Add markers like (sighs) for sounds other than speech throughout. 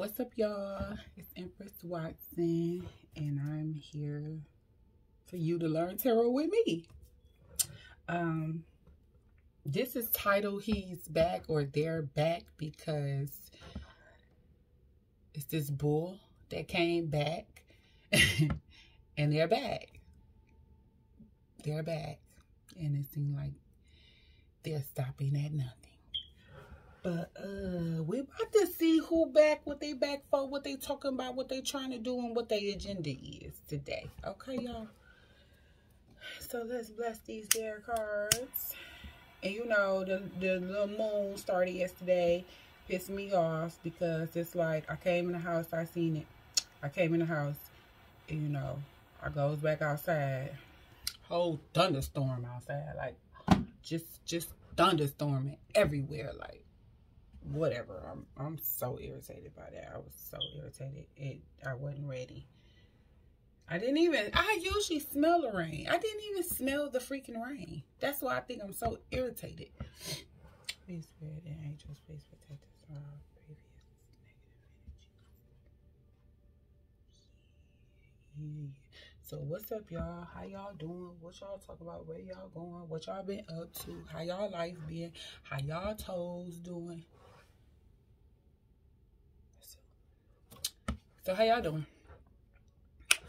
What's up, y'all? It's Empress Watson, and I'm here for you to learn tarot with me. Um, this is titled He's Back or They're Back because it's this bull that came back (laughs) and they're back. They're back. And it seems like they're stopping at nothing. But uh we about to see who back, what they back for, what they talking about, what they trying to do, and what their agenda is today. Okay, y'all. So let's bless these there cards. And you know, the the little moon started yesterday. Pissed me off because it's like I came in the house, I seen it. I came in the house, and you know, I goes back outside. Whole thunderstorm outside, like just just thunderstorming everywhere, like whatever. I'm I'm so irritated by that. I was so irritated. It I wasn't ready. I didn't even I usually smell the rain. I didn't even smell the freaking rain. That's why I think I'm so irritated. Please spirit and angels, please protect us from previous negative energy. So what's up y'all? How y'all doing? What y'all talk about? Where y'all going? What y'all been up to? How y'all life been? How y'all toes doing? So how y'all doing?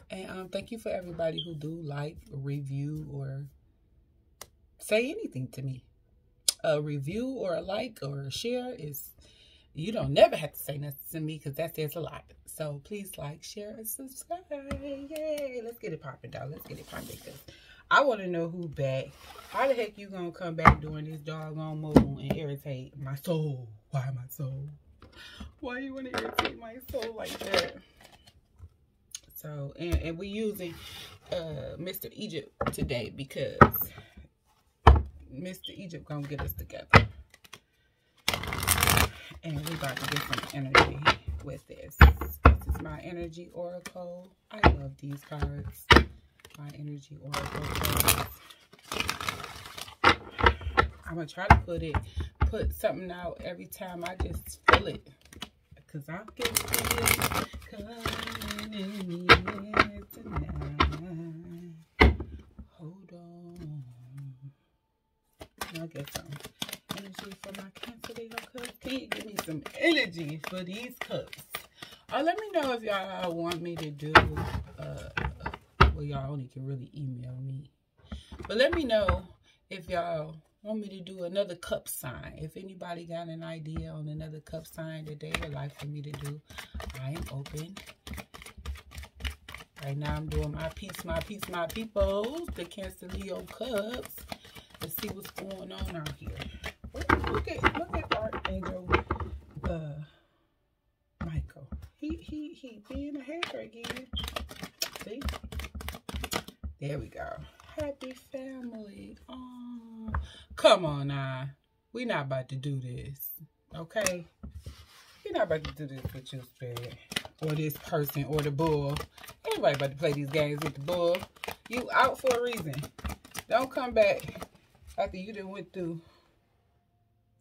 And um, thank you for everybody who do like, review, or say anything to me. A review or a like or a share is, you don't never have to say nothing to me because that says a lot. So please like, share, and subscribe. Yay! Let's get it popping, dog. Let's get it popping because I want to know who back. How the heck you gonna come back during this doggone moon and irritate my soul? Why my soul? Why you want to irritate my soul like that? So, and, and we're using uh, Mr. Egypt today because Mr. Egypt gonna get us together. And we're about to get some energy with this. This is my energy oracle. I love these cards. My energy oracle cards. I'm gonna try to put it, put something out every time I just feel it. Cause I can feel coming in here tonight. Hold on. I'll get some energy for my Cancer cusp. Can you give me some energy for these cups? Uh, let me know if y'all want me to do, uh, well, y'all only can really email me. But let me know if y'all want me to do another cup sign. If anybody got an idea on another cup sign that they would like for me to do, I am open. Right now I'm doing my piece, my piece, my peoples, the Cancer Leo cusp. Let's see what's going on out here. Look at look at Archangel uh Michael. He he he being a hacker again. See? There we go. Happy family. Oh, come on now. We're not about to do this. Okay? We're not about to do this with your spirit. Or this person or the bull. Anybody about to play these games with the bull. You out for a reason. Don't come back after you done went through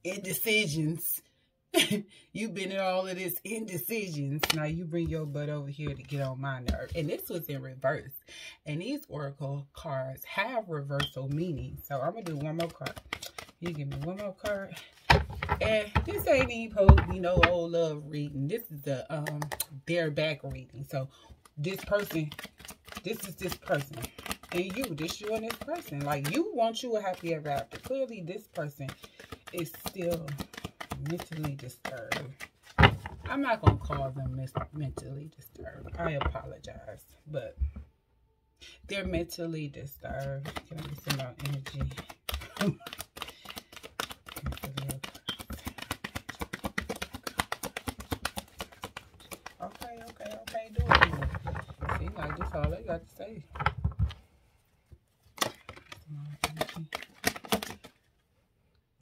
indecisions. (laughs) You've been in all of this indecisions. Now you bring your butt over here to get on my nerve. And this was in reverse. And these oracle cards have reversal meaning. So I'm going to do one more card. You give me one more card. And this ain't even to be no old love reading. This is the um their back reading. So this person, this is this person. And you, this you and this person. Like you want you a happy ever after. Clearly this person is still mentally disturbed. I'm not going to call them mentally disturbed. I apologize. But they're mentally disturbed. Can I get some more energy? (laughs) okay, okay, okay. Do it. See, like this all they got to say.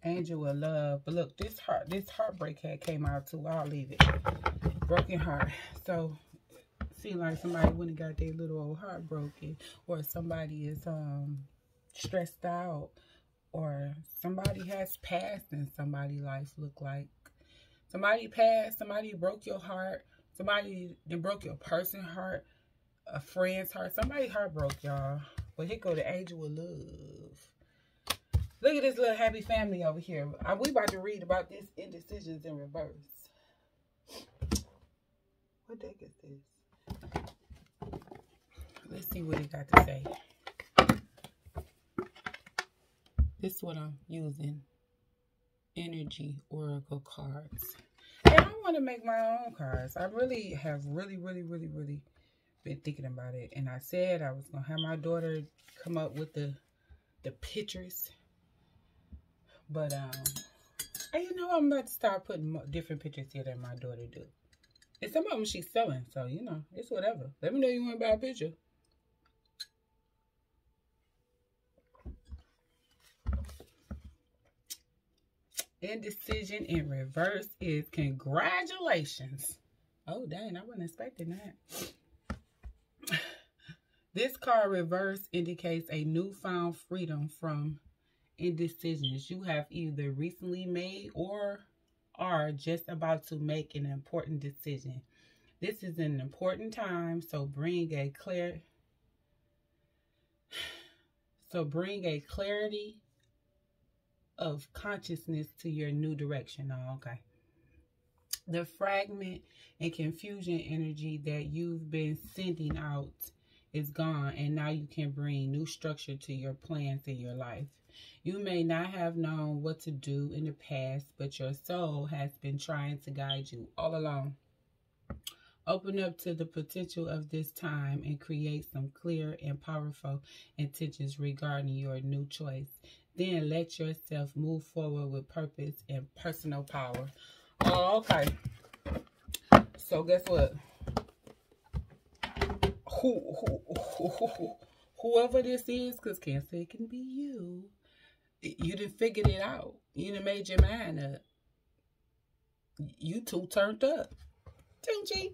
Angel of Love. But look, this heart, this heartbreak had came out too. I'll leave it. Broken heart. So, seem like somebody went and got their little old heart broken. Or somebody is um stressed out. Or somebody has passed in somebody's life look like. Somebody passed, somebody broke your heart. Somebody then broke your person heart, a friend's heart. Somebody heart broke, y'all. But here go the angel of love. Look at this little happy family over here. We about to read about this indecisions in reverse. What deck is this? Let's see what he got to say. This is what I'm using. Energy Oracle cards. And I want to make my own cards. I really have really, really, really, really been thinking about it. And I said I was going to have my daughter come up with the the pictures. But, um, you know, I'm about to start putting different pictures here that my daughter do. And some of them she's selling. So, you know, it's whatever. Let me know you want to buy a picture. Indecision in reverse is congratulations. Oh, dang, I wasn't expecting that. (laughs) This card reverse indicates a newfound freedom from indecisions you have either recently made or are just about to make an important decision. This is an important time, so bring a clear (sighs) so bring a clarity of consciousness to your new direction. Oh, okay. The fragment and confusion energy that you've been sending out is gone, and now you can bring new structure to your plans in your life. You may not have known what to do in the past, but your soul has been trying to guide you all along. Open up to the potential of this time and create some clear and powerful intentions regarding your new choice. Then let yourself move forward with purpose and personal power. Oh, okay. So guess what? Who, who, who, who whoever this is, because Cancer, it can be you you didn't figured it out. You done made your mind up. You two turned up. Tunchi.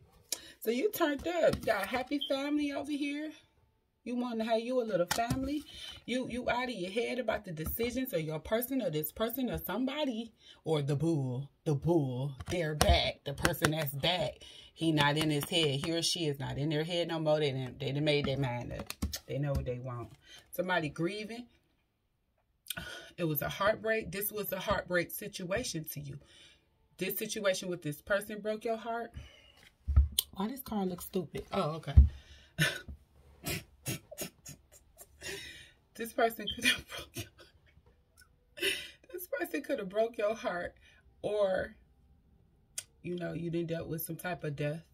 So you turned up. Got a happy family over here. You want to have you a little family. You you out of your head about the decisions of your person or this person or somebody or the bull. The bull. They're back. The person that's back. He not in his head. He or she is not in their head no more. They done, they done made their mind up. They know what they want. Somebody grieving. It was a heartbreak. This was a heartbreak situation to you. This situation with this person broke your heart. Why does car look stupid? Oh, okay. this person could have (laughs) broke your This person could have broke your heart or you know, you didn't dealt with some type of death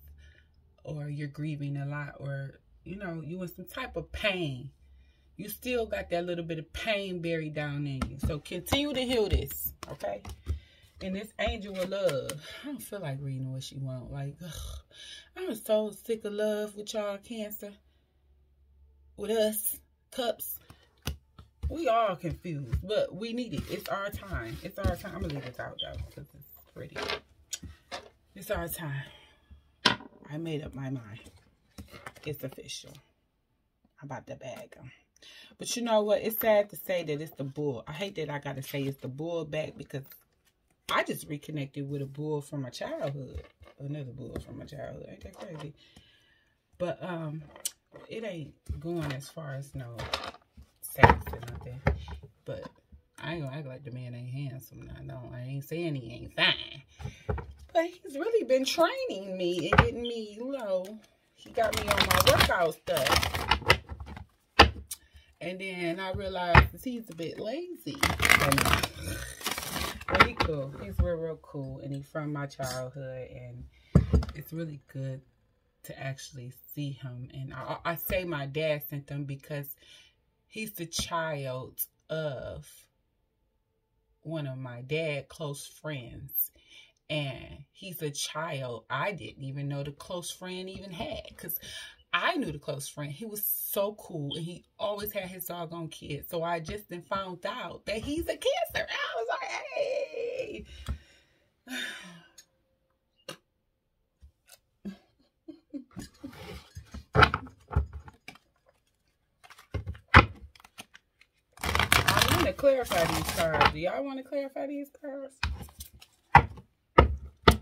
or you're grieving a lot or you know, you in some type of pain you still got that little bit of pain buried down in you. So continue to heal this, okay? And this angel of love, I don't feel like reading what she want. Like, ugh, I'm so sick of love with y'all, Cancer. With us, cups. We all confused, but we need it. It's our time. It's our time. I'm going to leave this out, though, because it's pretty. It's our time. I made up my mind. It's official. I'm about to bag them. But you know what? It's sad to say that it's the bull. I hate that I got to say it's the bull back because I just reconnected with a bull from my childhood. Another bull from my childhood. Ain't that crazy? But um, it ain't going as far as no sex or nothing. But I ain't gonna act like the man ain't handsome. I don't. I ain't saying he ain't fine. But he's really been training me and getting me, you know, he got me on my workout stuff. And then I realized he's a bit lazy. But cool. He's real, real cool. And he's from my childhood. And it's really good to actually see him. And I, I say my dad sent him because he's the child of one of my dad close friends and he's a child I didn't even know the close friend even had because I knew the close friend. He was so cool and he always had his doggone kid. So I just then found out that he's a cancer. I was like, hey. (sighs) I want to clarify these cards. Do y'all want to clarify these cards?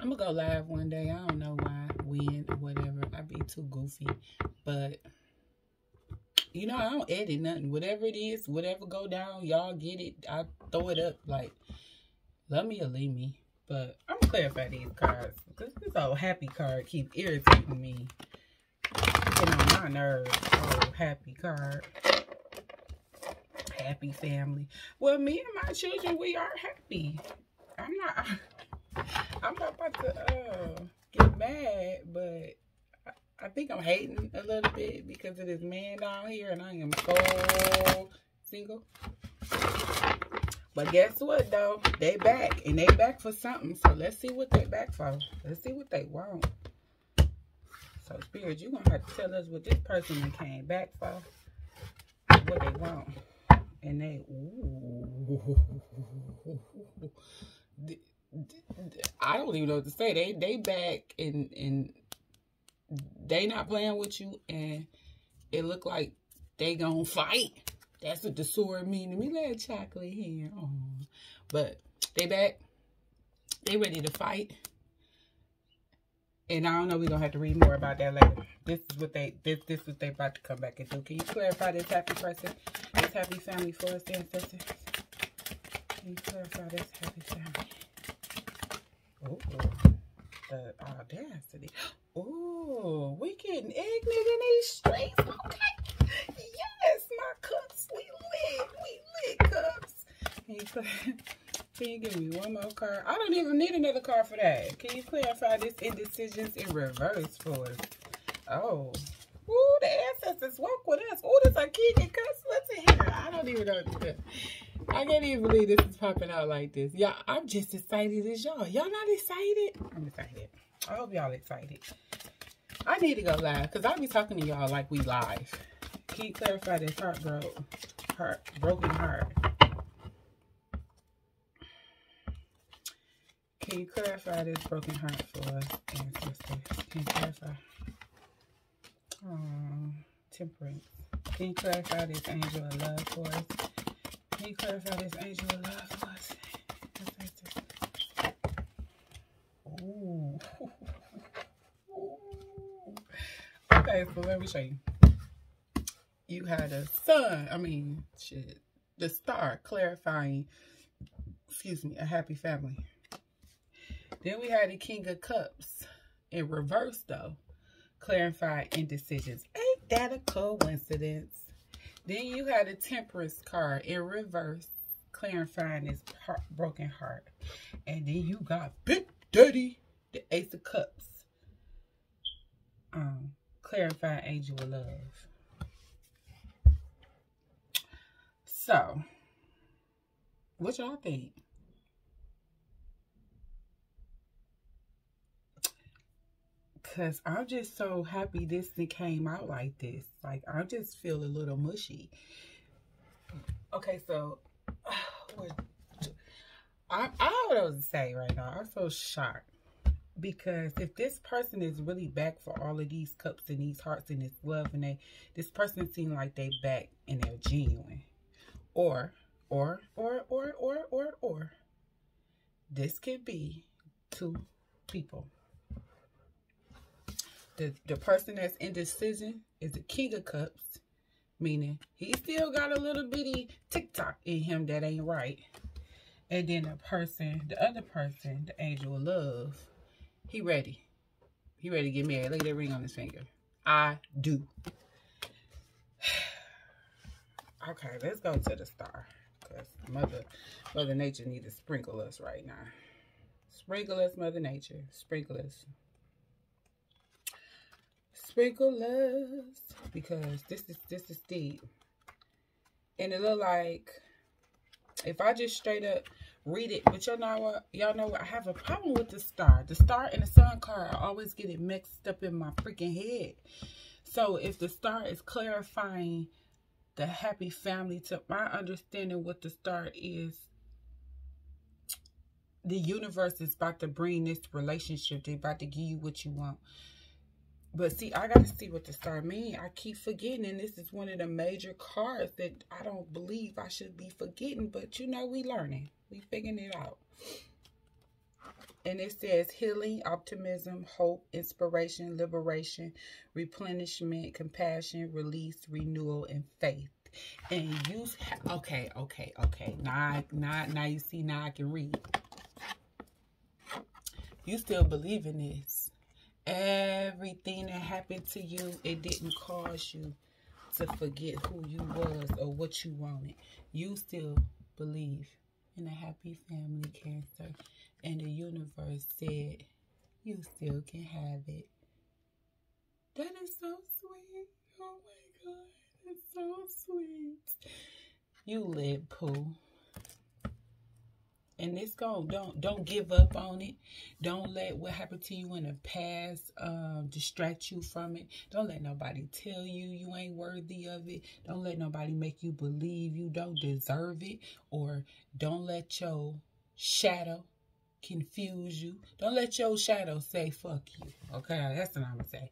I'm going to go live one day. I don't know why win too goofy. But you know, I don't edit nothing. Whatever it is, whatever go down, y'all get it. I throw it up like love me or leave me. But I'm gonna clarify these cards because this old happy card keep irritating me. Getting on my nerves. Oh, happy card. Happy family. Well, me and my children, we are happy. I'm not. (laughs) I'm not about to uh, get mad, but I think I'm hating a little bit because of this man down here, and I am so single. But guess what, though? They back, and they back for something. So let's see what they back for. Let's see what they want. So, Spirit, you're going to have to tell us what this person came back for. What they want. And they, ooh. (laughs) I don't even know what to say. They they back and and they not playing with you, and it look like they gonna fight. That's what the sword mean to me. That chocolate here, oh. but they back. They ready to fight. And I don't know. We're gonna have to read more about that later. This is what they this this is what they about to come back and do. Can you clarify this happy person, this happy family for us, ancestors? Can you clarify this happy family? Oh, the audacity. (gasps) Oh, we getting ignorant in these streets. Okay. Yes, my cups. We lit. We lit cups. Can you, (laughs) give me one more card? I don't even need another card for that. Can you clarify this indecisions in reverse for us? Oh. Ooh, the ancestors walk with us. Oh, this a king of cups. Let's hear. I don't even know. I can't even believe this is popping out like this. Y'all, I'm just excited as y'all. Y'all not excited? I'm excited. I hope y'all excited. I need to go live because I'll be talking to y'all like we live. You clarify this heart broke? Heart broken heart. Can you clarify this broken heart for us, ancestors? Can you clarify? Oh, temperance. Can you clarify this angel of love for us? Can you clarify this angel of love for us? Ooh. Let me show you. You had a sun, I mean, shit, the star clarifying, excuse me, a happy family. Then we had the King of Cups in reverse, though, clarifying indecisions. Ain't that a coincidence? Then you had a temperance card in reverse, clarifying his heart, broken heart. And then you got Big Daddy, the Ace of Cups. Um, clarifying angel of love. So, what y'all think? because I'm just so happy this thing came out like this. Like, I just feel a little mushy. Okay, so, (sighs) I, I don't know what to say right now. I'm so shocked. Because if this person is really back for all of these cups and these hearts and this love, and they, this person seems like they back and they're genuine. Or, or, or, or, or, or, or, this could be two people the, the person that's indecision is the king of cups, meaning he still got a little bitty TikTok in him that ain't right. And then the person, the other person, the angel of love, he ready. He ready to get married. Look at that ring on his finger. I do. (sighs) okay, let's go to the star. Because Mother, Mother Nature needs to sprinkle us right now. Sprinkle us, Mother Nature. Sprinkle us sprinkle us because this is this is deep. And it look like if I just straight up read it, but y'all know what y'all know what I have a problem with the star. The star and the sun card I always get it mixed up in my freaking head. So if the star is clarifying the happy family to my understanding what the star is the universe is about to bring this relationship. They're about to give you what you want. But see, I got to see what the star mean. I keep forgetting, and this is one of the major cards that I don't believe I should be forgetting. But, you know, we learning. We figuring it out. And it says healing, optimism, hope, inspiration, liberation, replenishment, compassion, release, renewal, and faith. And you, okay, okay, okay. Now, now, now you see, now I can read. You still believe in this. Everything that happened to you, it didn't cause you to forget who you was or what you wanted. You still believe in a happy family cancer. And the universe said, you still can have it. That is so sweet. Oh my God. It's so sweet. You live, Pooh and it's gone. Don't don't give up on it. Don't let what happened to you in the past um, distract you from it. Don't let nobody tell you you ain't worthy of it. Don't let nobody make you believe you don't deserve it, or don't let your shadow confuse you. Don't let your shadow say fuck you. Okay, that's what I'm gonna say.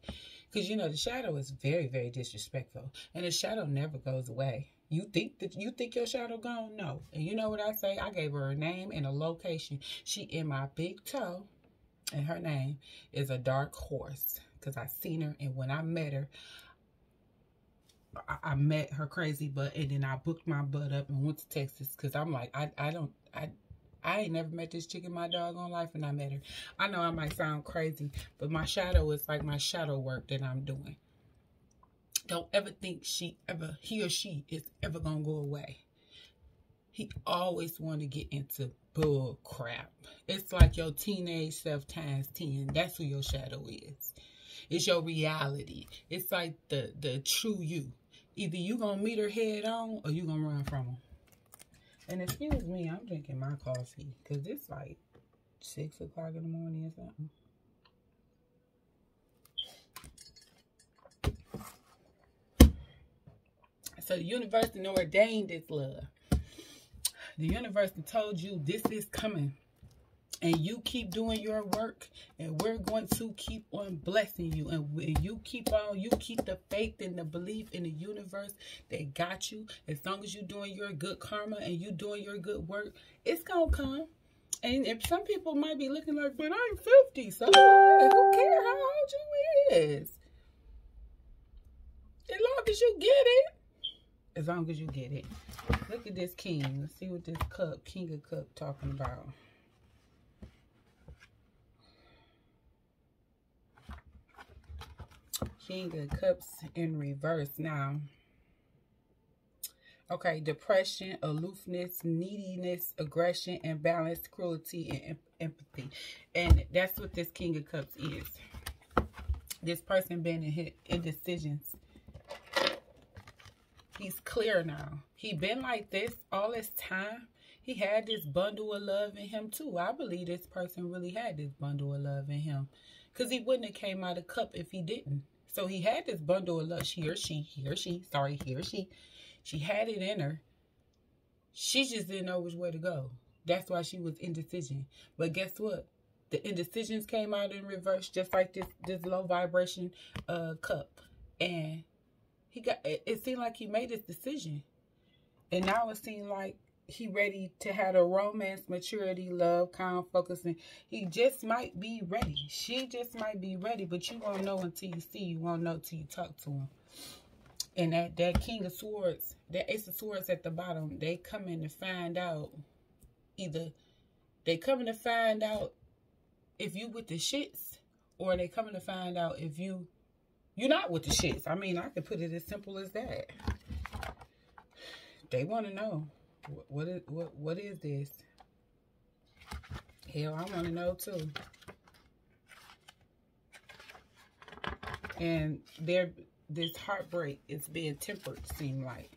Because you know the shadow is very very disrespectful, and the shadow never goes away. You think that you think your shadow gone? No. And you know what I say? I gave her a name and a location. She in my big toe, and her name is a dark horse. Cause I seen her, and when I met her, I, I met her crazy butt, and then I booked my butt up and went to Texas. Cause I'm like, I I don't I. I ain't never met this chick in my doggone life and I met her. I know I might sound crazy, but my shadow is like my shadow work that I'm doing don't ever think she ever, he or she is ever to go away. He always want to get into bull crap. It's like your teenage self times 10. That's who your shadow is. It's your reality. It's like the, the true you. Either you to meet her head on or you to run from her. And excuse me, I'm drinking my coffee because it's like 6 o'clock in the morning or something. So the universe ordained this love. The universe told you this is coming. And you keep doing your work. And we're going to keep on blessing you. And when you keep on, you keep the faith and the belief in the universe that got you. As long as you're doing your good karma and you doing your good work, it's going to come. And if some people might be looking like, but I'm 50, so? Who cares how old you is? As long as you get it as long as you get it. Look at this king. Let's see what this cup, king of cup, talking about. King of cups in reverse now. Okay, depression, aloofness, neediness, aggression, imbalance, cruelty, and empathy. And that's what this King of Cups is. This person being in indecisions He's clear now. He been like this all this time. He had this bundle of love in him too. I believe this person really had this bundle of love in him. Because he wouldn't have came out of cup if he didn't. So he had this bundle of love. She or she, he or she, sorry, he or she. She had it in her. She just didn't know which way to go. That's why she was indecision. But guess what? The indecisions came out in reverse, just like this this low vibration uh cup. And he got it, it seemed like he made his decision. And now it seemed like he ready to have a romance, maturity, love, calm, focusing. He just might be ready. She just might be ready, but you won't know until you see. You won't know until you talk to him. And that, that King of Swords, that Ace of Swords at the bottom, they coming to find out either they coming to find out if you with the shits or they coming to find out if you you're not with the shits. I mean, I can put it as simple as that. They want to know what, what is what what is this? Hell, I want to know too. And there, this heartbreak is being tempered. Seem like.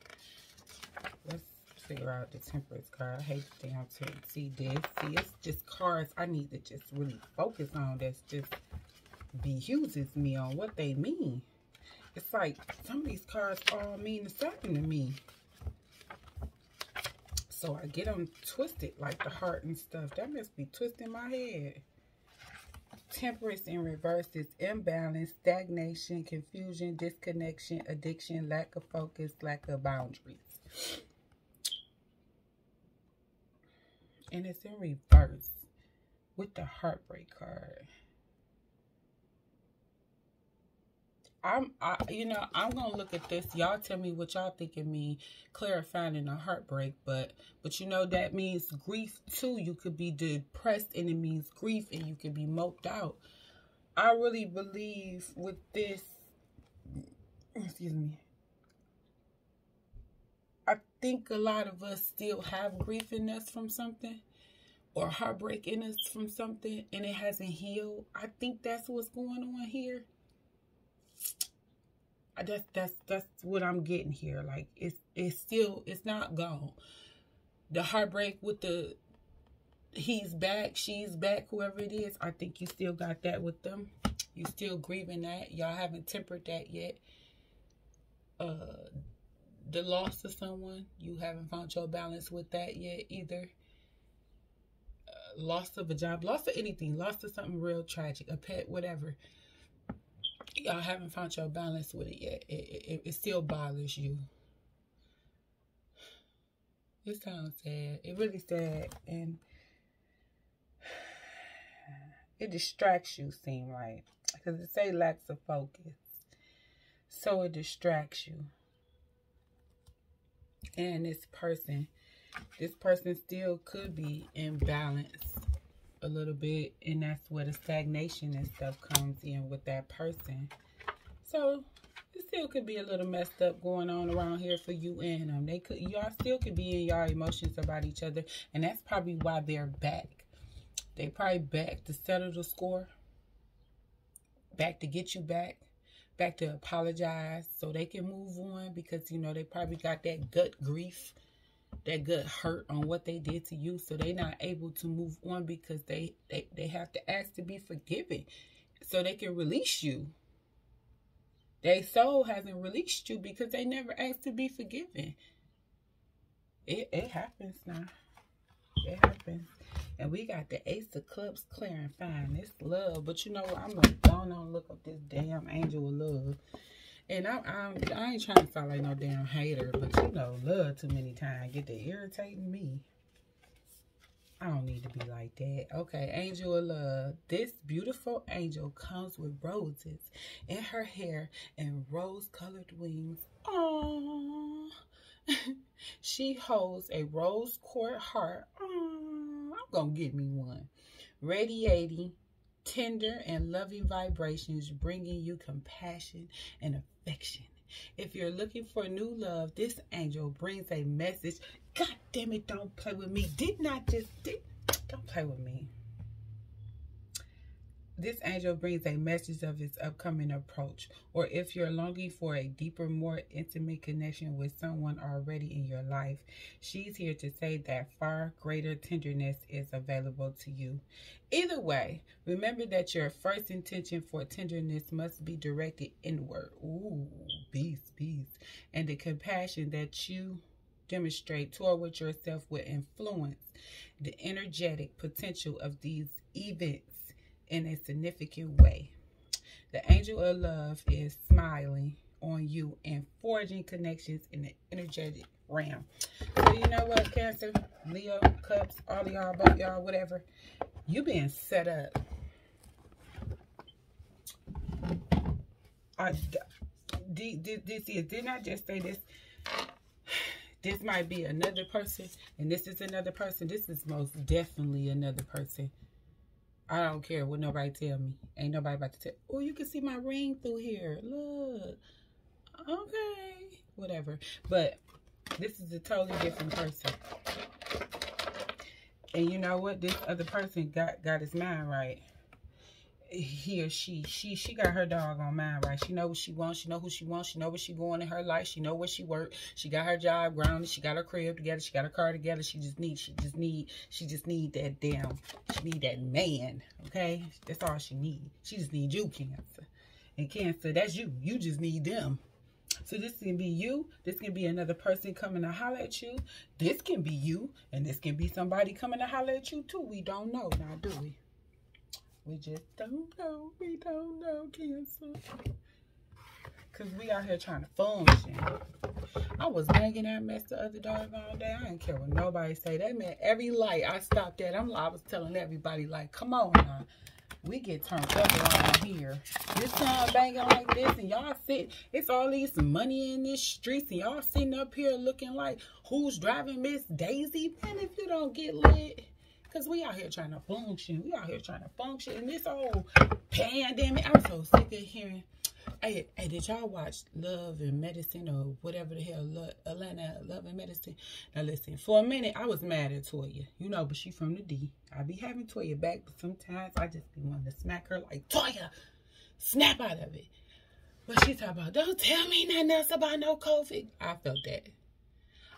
Let's figure out the temperance card. I hate damn to see this. See, it's just cards I need to just really focus on. That's just behuses me on what they mean. It's like some of these cards all mean something to me. So I get them twisted like the heart and stuff. That must be twisting my head. Temperance in reverse is imbalance, stagnation, confusion, disconnection, addiction, lack of focus, lack of boundaries. And it's in reverse. with the heartbreak card. I'm, I, you know, I'm gonna look at this. Y'all tell me what y'all think it mean clarifying in a heartbreak, but, but you know that means grief too. You could be depressed and it means grief, and you could be moped out. I really believe with this. Excuse me. I think a lot of us still have grief in us from something or heartbreak in us from something and it hasn't healed. I think that's what's going on here. That's that's that's what I'm getting here. Like it's it's still it's not gone. The heartbreak with the he's back, she's back, whoever it is. I think you still got that with them. You still grieving that. Y'all haven't tempered that yet. Uh the loss of someone, you haven't found your balance with that yet either. Uh, loss of a job, loss of anything, loss of something real tragic, a pet, whatever y'all haven't found your balance with it yet. It, it, it still bothers you. It sounds sad. It really sad. And (sighs) it distracts you, seem like. Because it say lacks of focus. So it distracts you. And this person, this person still could be imbalanced a little bit and that's where the stagnation and stuff comes in with that person. So it still could be a little messed up going on around here for you and them they could y'all still could be in y'all emotions about each other and that's probably why they're back. They probably back to settle the score back to get you back back to apologize so they can move on because you know they probably got that gut grief that gut hurt on what they did to you. So they're not able to move on because they, they they have to ask to be forgiven so they can release you. Their soul hasn't released you because they never asked to be forgiven. It, it happens now. It happens. And we got the ace of cups clearing fine. It's love. But you know what? I'm gonna go on look up this damn angel of love and I, I, I ain't trying to sound like no damn hater, but you know, love too many times get to irritating me. I don't need to be like that. Okay, angel of love. This beautiful angel comes with roses in her hair and rose-colored wings. Aww. (laughs) she holds a rose quartz heart. Aww. I'm going to get me one. Radiating tender and loving vibrations, bringing you compassion and affection. If you're looking for new love, this angel brings a message. God damn it, don't play with me. Did not just, did, don't play with me. This angel brings a message of its upcoming approach, or if you're longing for a deeper, more intimate connection with someone already in your life, she's here to say that far greater tenderness is available to you. Either way, remember that your first intention for tenderness must be directed inward. Ooh, beast, beast. And the compassion that you demonstrate toward yourself will influence the energetic potential of these events in a significant way. The angel of love is smiling on you and forging connections in the energetic realm. So you know what, Cancer, Leo, Cups, all y'all, both y'all, whatever, you being set up. I, this is, didn't I just say this? This might be another person, and this is another person. This is most definitely another person I don't care what nobody tell me. Ain't nobody about to tell. Oh, you can see my ring through here. Look. Okay. Whatever. But this is a totally different person. And you know what? This other person got got his mind right he or she, she, she got her dog on mind, right? She know what she wants. She know who she wants. She know where she going in her life. She know where she work. She got her job grounded. She got her crib together. She got her car together. She just need, she just need, she just need that damn, she need that man, okay? That's all she need. She just need you, Cancer. And Cancer, that's you. You just need them. So this can be you. This can be another person coming to holler at you. This can be you. And this can be somebody coming to holler at you too. We don't know now, do we? We just don't know. We don't know, Cancer. Because we out here trying to function. I was banging that mess the other dog all day. I didn't care what nobody say. That meant every light I stopped at. I'm, I was telling everybody, like, come on now. We get turned up around here. This time banging like this, and y'all sit. It's all these money in these streets, and y'all sitting up here looking like who's driving Miss Daisy. Man, if you don't get lit. Because we out here trying to function. We out here trying to function. And this whole pandemic, I'm so sick of hearing. Hey, hey, did y'all watch Love and Medicine or whatever the hell, Atlanta Love and Medicine? Now listen, for a minute, I was mad at Toya. You know, but she from the D. I be having Toya back, but sometimes I just be wanting to smack her like, Toya, snap out of it. But she talk about, don't tell me nothing else about no COVID. I felt that.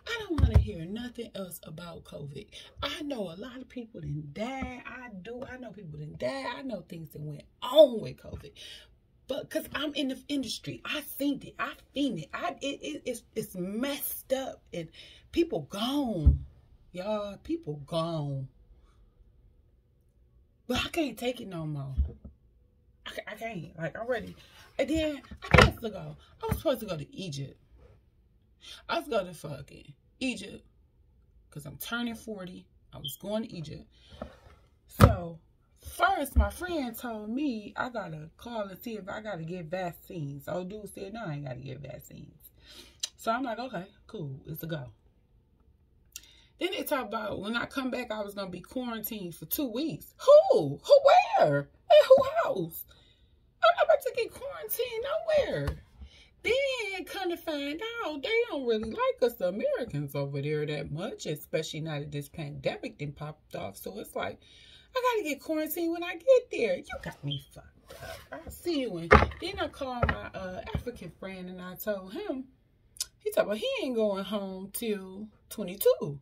I don't want to hear nothing else about COVID. I know a lot of people didn't die. I do. I know people didn't die. I know things that went on with COVID. But because I'm in the industry, I seen it. I seen it. I it, it it's it's messed up and people gone, y'all. People gone. But I can't take it no more. I, I can't. Like I'm ready. And then I got to go. I was supposed to go to Egypt. I was going to fucking Egypt because I'm turning 40. I was going to Egypt. So, first, my friend told me I got to call and see if I got to get vaccines. Old dude said, no, I ain't got to get vaccines. So, I'm like, okay, cool. It's a go. Then they talk about when I come back, I was going to be quarantined for two weeks. Who? Who where? At who house? I'm not about to get quarantined nowhere. Then come to find out, they don't really like us, Americans over there, that much, especially now that this pandemic then popped off. So it's like, I gotta get quarantined when I get there. You got me fucked up. I'll see you. And then I called my uh, African friend and I told him, he told me he ain't going home till 22.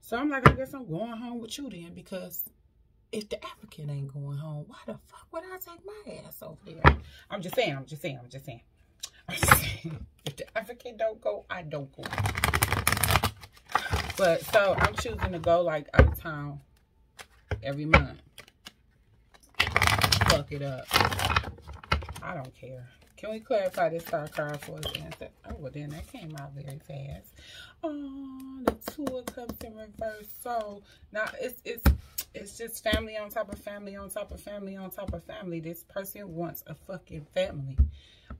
So I'm like, I guess I'm going home with you then because if the African ain't going home, why the fuck would I take my ass over there? I'm just saying, I'm just saying, I'm just saying. If the African don't go, I don't go. But so I'm choosing to go like out of town every month. Fuck it up. I don't care. Can we clarify this star card for us? Oh, well, then that came out very fast. Oh, the two of cups in reverse. So now it's it's it's just family on top of family on top of family on top of family. This person wants a fucking family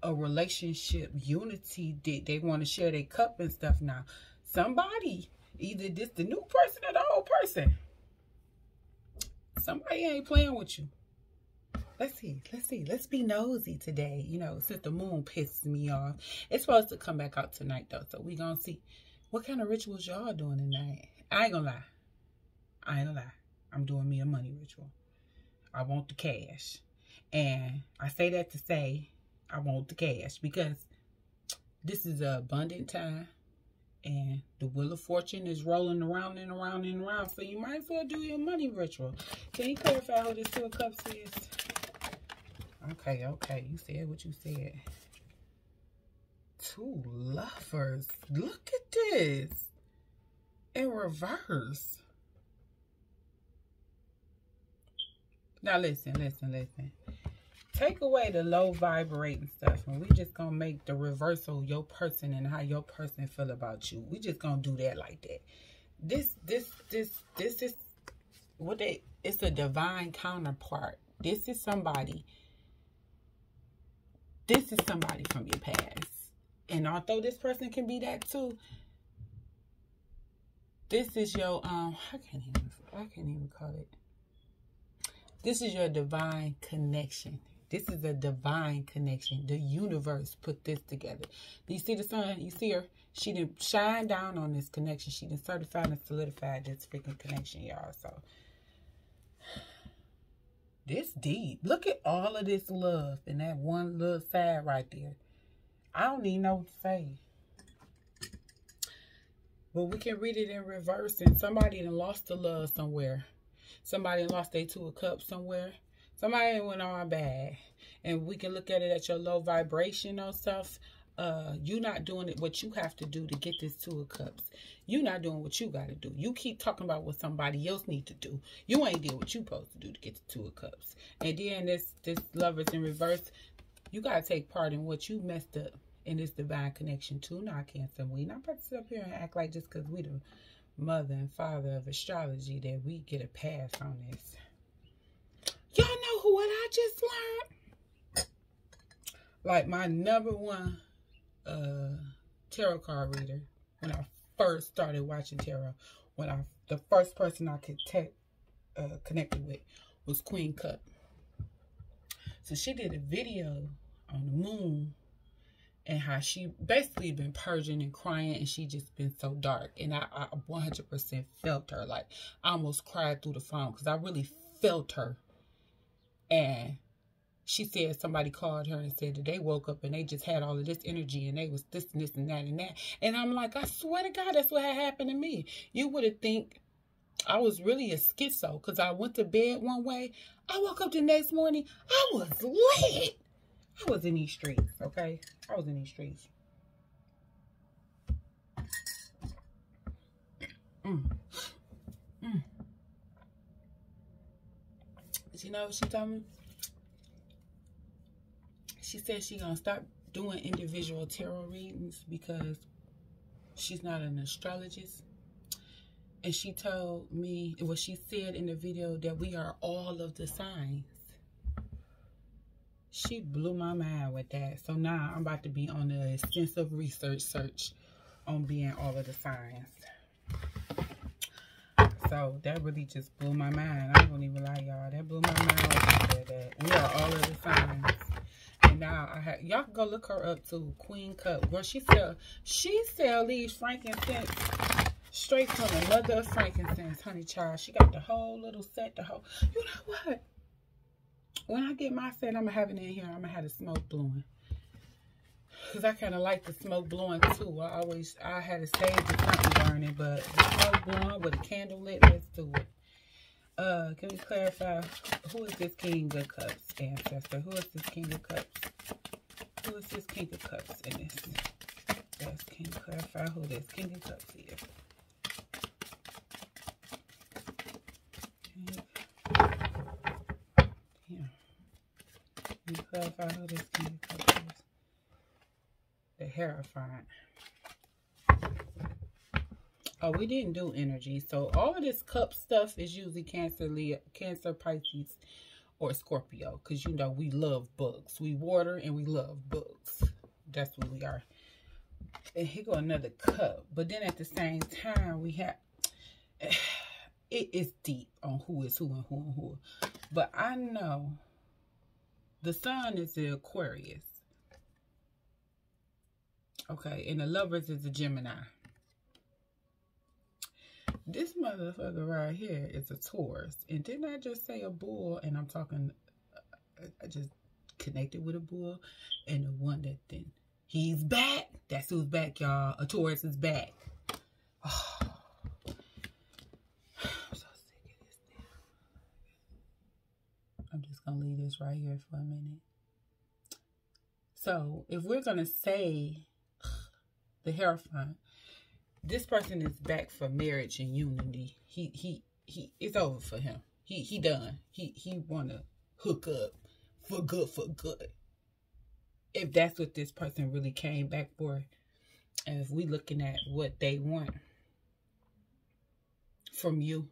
a relationship unity that they want to share their cup and stuff now. Somebody, either this the new person or the old person. Somebody ain't playing with you. Let's see. Let's see. Let's be nosy today. You know, since the moon pisses me off. It's supposed to come back out tonight, though. So we going to see what kind of rituals y'all doing tonight. I ain't going to lie. I ain't going to lie. I'm doing me a money ritual. I want the cash. And I say that to say I want the cash because this is an abundant time and the wheel of fortune is rolling around and around and around. So you might as well do your money ritual can you clarify who this two of cups is okay okay. You said what you said. Two lovers. Look at this. In reverse. Now listen listen listen take away the low vibrating stuff and we just gonna make the reversal your person and how your person feel about you. We just gonna do that like that. This this this this is what they it's a divine counterpart. This is somebody this is somebody from your past. And although this person can be that too this is your um i can't even i can't even call it. This is your divine connection this is a divine connection. The universe put this together. You see the sun? You see her? She didn't shine down on this connection. She didn't certify and solidify this freaking connection, y'all. So this deep. Look at all of this love and that one little side right there. I don't even know what to say. But we can read it in reverse. And somebody lost the love somewhere. Somebody lost their two of cups somewhere. Somebody went on bad. And we can look at it at your low vibrational stuff. Uh, you not doing it what you have to do to get this two of cups. you're not doing what you got to do. You keep talking about what somebody else need to do. You ain't did what you supposed to do to get the two of cups. And then this this lovers in reverse, you got to take part in what you messed up in this divine connection to not Cancer. We not about to sit up here and act like just because we the mother and father of astrology that we get a pass on this. Y'all know who what I just learned? Like my number one uh, tarot card reader when I first started watching tarot. When I the first person I could te- uh, connected with was Queen Cup. So she did a video on the moon and how she basically been purging and crying and she just been so dark. And I, I 100% felt her. Like, I almost cried through the phone because I really felt her. And she said somebody called her and said that they woke up and they just had all of this energy and they was this and this and that and that. And I'm like, I swear to God, that's what had happened to me. You would have think I was really a schizo because I went to bed one way. I woke up the next morning, I was lit. I was in these streets, okay? I was in these streets. Mm. You know what she told me? She said she gonna stop doing individual tarot readings because she's not an astrologist. And she told me, what she said in the video, that we are all of the signs she blew my mind with that. So now I'm about to be on the extensive research search on being all of the signs. So that really just blew my mind. I won't even lie, y'all. That blew my mind. We are all of the signs. And now I have y'all go look her up to Queen Cup. Well, she sell she sell these frankincense straight from the mother of frankincense, honey child. She got the whole little set, the whole you know what? when I get my set, I'm to have it in here. I'm to have the smoke blowing. Because I kind of like the smoke blowing too. I always, I had a stage of something burning, but the smoke blowing with a candle lit, let's do it. Uh, can we clarify, who is this King of Cups ancestor? Who is this King of Cups? Who is this King of Cups in this? Yes, can you clarify who this King of Cups is? clarify who this King is. The Hierophant. We didn't do energy. So all of this cup stuff is usually Cancer, Leo, Cancer, Pisces, or Scorpio. Because, you know, we love books. We water and we love books. That's what we are. And here go another cup. But then at the same time, we have... (sighs) It is deep on who is who and who and who. But I know the sun is the Aquarius. Okay, and the lovers is the Gemini. This motherfucker right here is a Taurus. And didn't I just say a bull? And I'm talking, uh, I just connected with a bull. And the one that then, he's back. That's who's back, y'all. A Taurus is back. Oh. going to leave this right here for a minute. So, if we're going to say (sighs) the hair Hierophant, this person is back for marriage and unity. He, he, he, it's over for him. He, he done. He, he want to hook up for good, for good. If that's what this person really came back for, and if we looking at what they want from you,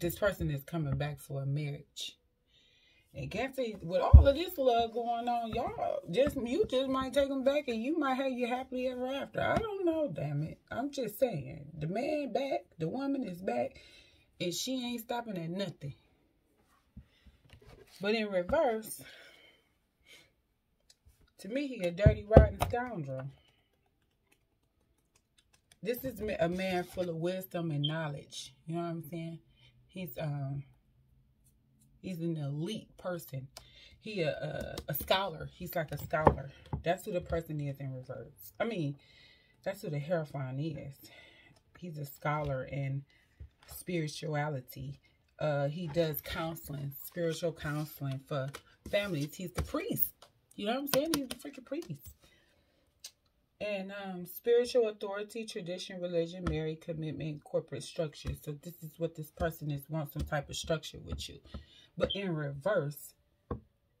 this person is coming back for a marriage. And say with all of this love going on, y'all just you just might take them back and you might have you happily ever after. I don't know, damn it. I'm just saying. The man back, the woman is back, and she ain't stopping at nothing. But in reverse, to me, he a dirty, rotten scoundrel. This is a man full of wisdom and knowledge. You know what I'm saying? He's um he's an elite person. He a, a, a scholar. He's like a scholar. That's who the person is in reverse. I mean, that's who the Hierophant is. He's a scholar in spirituality. Uh, he does counseling, spiritual counseling for families. He's the priest. You know what I'm saying? He's the freaking priest. And um, spiritual authority, tradition, religion, married, commitment, corporate structure. So this is what this person is, wants some type of structure with you. But in reverse,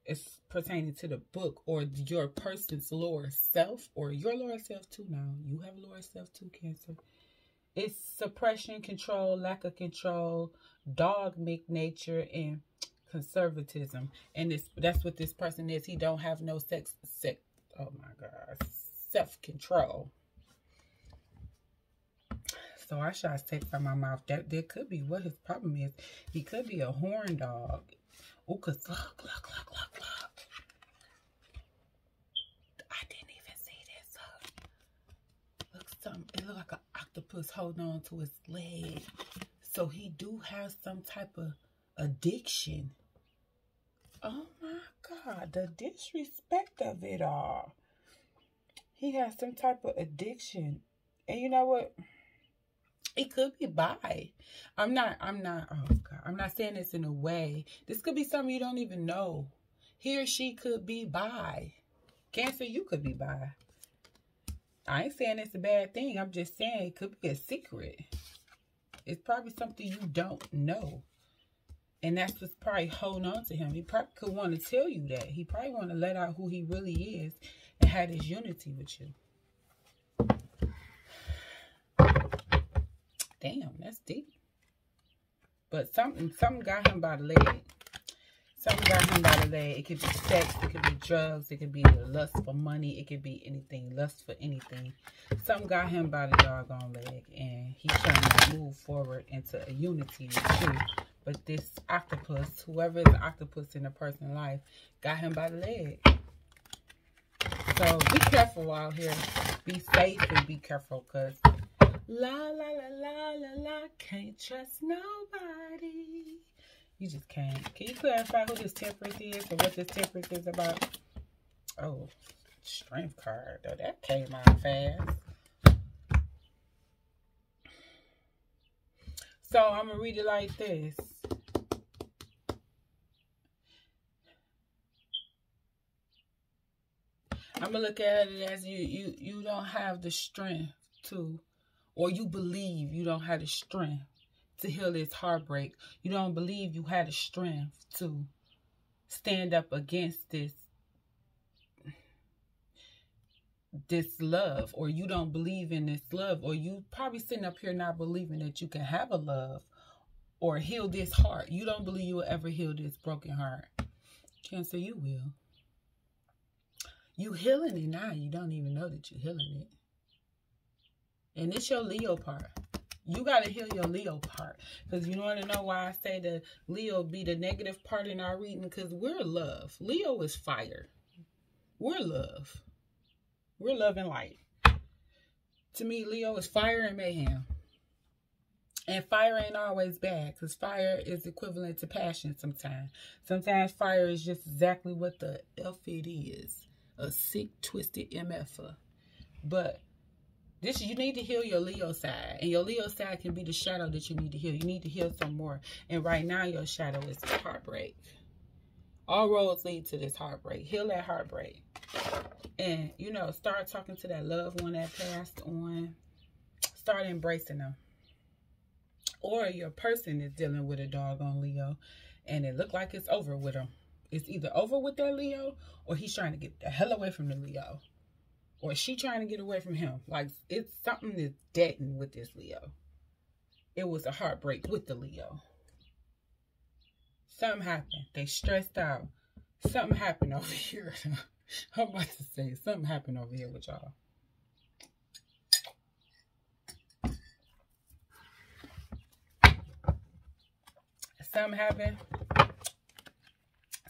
it's pertaining to the book or your person's lower self or your lower self too now. You have lower self too, Cancer. It's suppression, control, lack of control, dogmatic nature, and conservatism. And this that's what this person is. He don't have no sex sex oh my god. Self-control. So I shot take from my mouth. That there could be what his problem is. He could be a horn dog. Oh, cause look, look, look, look, look. I didn't even see this. Look, look some. It look like an octopus holding on to his leg. So he do have some type of addiction. Oh my God, the disrespect of it all. He has some type of addiction. And you know what? It could be bi. I'm not, I'm not, oh God, I'm not saying this in a way. This could be something you don't even know. He or she could be bi. Cancer, you could be bi. I ain't saying it's a bad thing. I'm just saying it could be a secret. It's probably something you don't know. And that's what's probably holding on to him. He probably could want to tell you that. He probably want to let out who he really is and have this unity with you. Damn, that's deep. But something something got him by the leg. Something got him by the leg. It could be sex. It could be drugs. It could be lust for money. It could be anything. Lust for anything. Something got him by the doggone leg. And he's trying to move forward into a unity with you. But this octopus, whoever is the octopus in a person's life, got him by the leg. So be careful out here. Be safe and be careful because La la la la la la, can't trust nobody. You just can't. Can you clarify who this temperance is and what this temperance is about? Oh, strength card. Though that came out fast. So I'm gonna read it like this. I'm gonna look at it as you you you don't have the strength to or you believe you don't have the strength to heal this heartbreak. You don't believe you had the strength to stand up against this this love or you don't believe in this love or you probably sitting up here not believing that you can have a love or heal this heart. You don't believe you will ever heal this broken heart. Cancer, you will. You healing it now. You don't even know that you're healing it. And it's your Leo part. You got to heal your Leo part. Because you want to know why I say the Leo be the negative part in our reading? Because we're love. Leo is fire. We're love. We're love and light. To me, Leo is fire and mayhem. And fire ain't always bad because fire is equivalent to passion sometimes. Sometimes fire is just exactly what the F it is. A sick, twisted MF. But this you need to heal your Leo side. And your Leo side can be the shadow that you need to heal. You need to heal some more. And right now your shadow is heartbreak. All roads lead to this heartbreak. Heal that heartbreak. And, you know, start talking to that loved one that passed on. Start embracing them. Or your person is dealing with a dog on Leo. And it look like it's over with them. It's either over with that Leo or he's trying to get the hell away from the Leo or she trying to get away from him. Like it's something that's deadened with this Leo. It was a heartbreak with the Leo. Something happened. They stressed out. Something happened (laughs) over here. I'm about to say something happened over here with y'all. Something happened.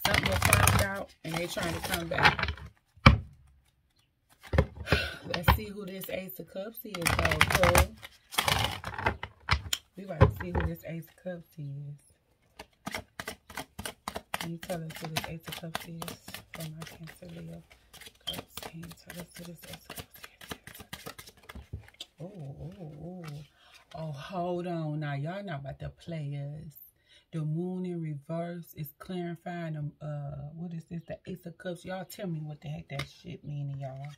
Something was found out and they trying to come back. Let's see who this Ace of Cups is, though, We about to see who this Ace of Cups is. Can you tell us who this Ace of Cups is for my Cancer Leo cusp? Can you tell us who this Ace of Cups is? Oh, oh, oh. Oh, hold on. Now, y'all not about to play us. The moon in reverse is clarifying them. Uh, what is this? The Ace of Cups. Y'all tell me what the heck that shit meaning, y'all.